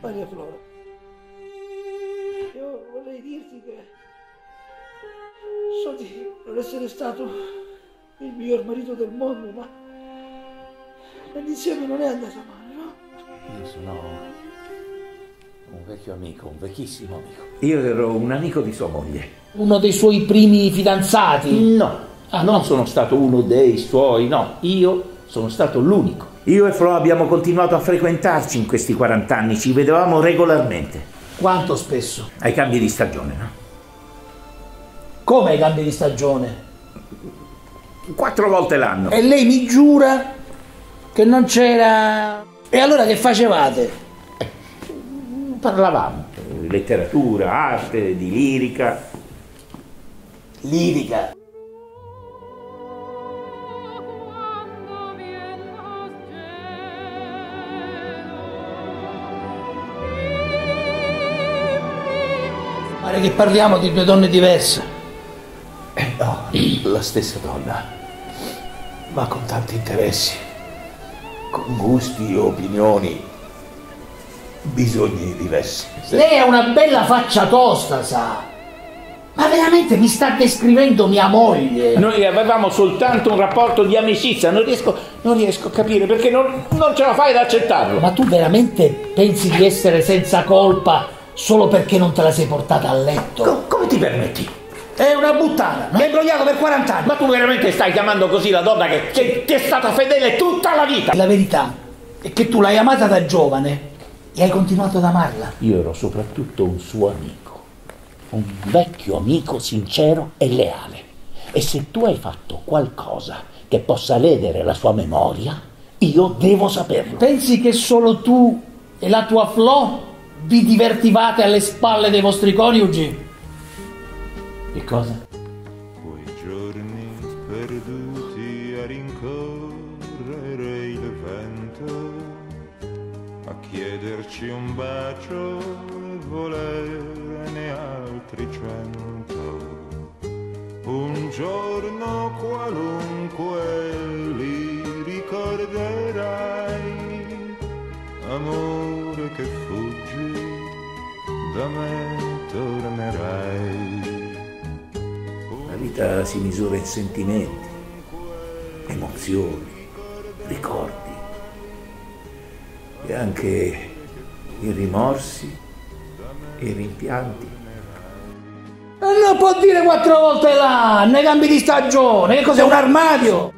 Maria Flora, io vorrei dirti che so di non essere stato il miglior marito del mondo, ma l'insieme non è andata male, no? Io sono un vecchio amico, un vecchissimo amico. Io ero un amico di sua moglie. Uno dei suoi primi fidanzati? No, Ah, non no. sono stato uno dei suoi, no, io sono stato l'unico. Io e Flo abbiamo continuato a frequentarci in questi 40 anni, ci vedevamo regolarmente, Quanto spesso? ai cambi di stagione, no? Come ai cambi di stagione? Quattro volte l'anno. E lei mi giura che non c'era... E allora che facevate? Parlavamo di letteratura, arte, di lirica. Lirica. Pare che parliamo di due donne diverse, Eh, no, la stessa donna, ma con tanti interessi. con gusti e opinioni, bisogni diversi. Lei ha una bella faccia tosta, sa. Ma veramente mi sta descrivendo mia moglie? Noi avevamo soltanto un rapporto di amicizia, non riesco, non riesco a capire perché non, non ce la fai ad accettarlo. Ma tu veramente pensi di essere senza colpa solo perché non te la sei portata a letto? Co- come ti permetti? È una buttana, mi hai imbrogliato per 40 anni. Ma tu veramente stai chiamando così la donna che, che ti è stata fedele tutta la vita? La verità è che tu l'hai amata da giovane e hai continuato ad amarla. Io ero soprattutto un suo amico, un vecchio amico sincero e leale. E se tu hai fatto qualcosa che possa ledere la sua memoria, io devo saperlo. Pensi che solo tu e la tua Flo vi divertivate alle spalle dei vostri coniugi? Che cosa? Quei giorni perduti a rincorrere il vento, a chiederci un bacio e volerne altri cento. Un giorno qualunque li ricorderai, amore che fuggi, da me tornerai. La vita si misura in sentimenti, emozioni, ricordi e anche i rimorsi e i rimpianti. E non può dire quattro volte l'anno, cambi di stagione, che cos'è un armadio?